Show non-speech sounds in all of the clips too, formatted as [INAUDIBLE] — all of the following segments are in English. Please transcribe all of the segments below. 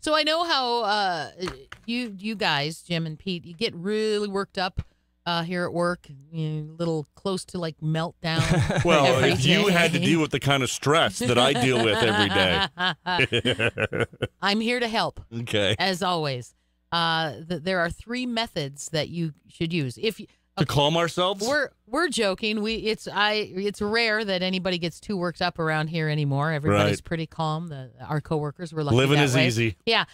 So I know how uh, you you guys, Jim and Pete, you get really worked up uh, here at work, you know, a little close to like meltdown. [LAUGHS] Well, every if you had to deal with the kind of stress that I deal with every day. [LAUGHS] I'm here to help, Okay. as always. Uh, th- there are three methods that you should use. If you, To calm ourselves? we're we're joking, we it's I it's rare that anybody gets too worked up around here anymore. Everybody's Right. pretty calm. The our coworkers were lucky Living that is way. easy. Yeah.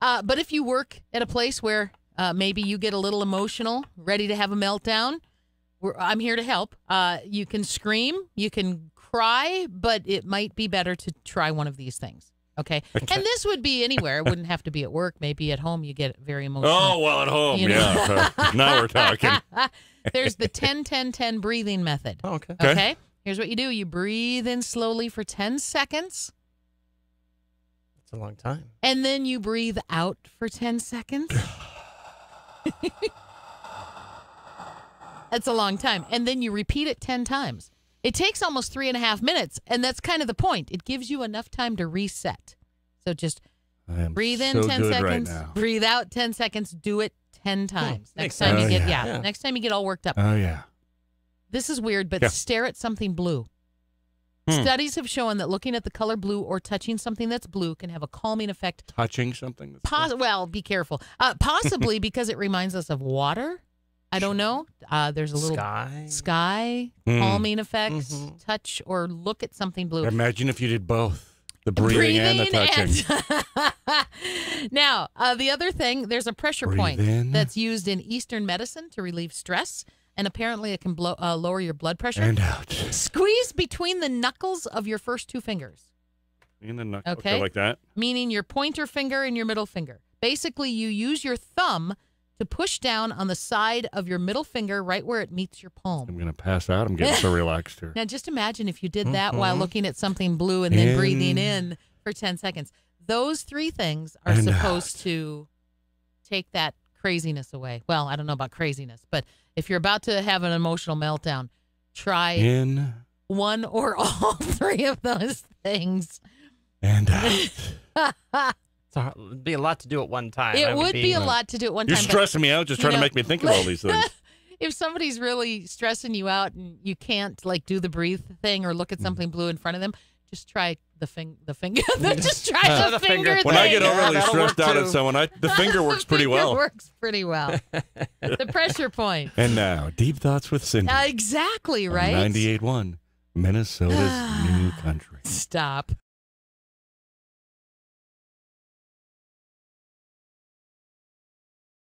Uh, but if you work at a place where uh, maybe you get a little emotional, ready to have a meltdown, we're, I'm here to help. Uh, you can scream, you can cry, but it might be better to try one of these things. Okay. And this would be anywhere. It wouldn't have to be at work. Maybe at home you get very emotional. Oh, well, at home. You know. Yeah. Uh, [LAUGHS] now we're talking. [LAUGHS] There's the 10 10 10 breathing method. Oh, okay. Okay. Okay. Here's what you do you breathe in slowly for 10 seconds, That's a long time. and then you breathe out for 10 seconds. [SIGHS] [LAUGHS] that's a long time. And then you repeat it 10 times. It takes almost three and a half minutes, and that's kind of the point. It gives you enough time to reset. So just breathe in so 10 seconds, right breathe out 10 seconds, do it 10 times. makes Next time you sense. get, Oh, yeah. yeah. next time you get all worked up. Oh, yeah. This is weird, but Yeah. stare at something blue. Hmm. Studies have shown that looking at the color blue or touching something that's blue can have a calming effect. Touching something. That's Pos- well, be careful. Uh, possibly [LAUGHS] because it reminds us of water. I don't know. Uh, there's a little Sky. sky Hmm. calming effects. Mhm. Touch or look at something blue. Imagine if you did both the breathing, and the touching. and- [LAUGHS] now, uh, the other thing, there's a pressure Breathe point in. that's used in Eastern medicine to relieve stress, and apparently it can blow, uh, lower your blood pressure. and out. Squeeze between the knuckles of your first two fingers, In the knuck- Okay. like that. meaning your pointer finger and your middle finger. Basically, you use your thumb to push down on the side of your middle finger right where it meets your palm. I'm going to pass out. I'm getting so [LAUGHS] relaxed here. Now, just imagine if you did that Mm-hmm. while looking at something blue and then breathing In. in for 10 seconds. Those three things are And supposed out. to take that craziness away. Well, I don't know about craziness, but if you're about to have an emotional meltdown, try In one or [LAUGHS] all three of those things. and [LAUGHS] out. It's a, hard- it'd be a lot to do at one time. It I would be a lot to do at one You're time. but stressing me out just trying know- to make me think of all [LAUGHS] these things. if somebody's really stressing you out and you can't like do the breathe thing or look at something blue in front of them, just try the fing the finger. [LAUGHS] just [LAUGHS] try Uh, the, the finger. finger thing. When I get Yeah, overly that'll stressed work out at someone, I, the finger works pretty Finger well. Works pretty well. the pressure point. And now, Deep Thoughts with Cindy. Uh, exactly on right. 98.1, Minnesota's [SIGHS] new country. Stop.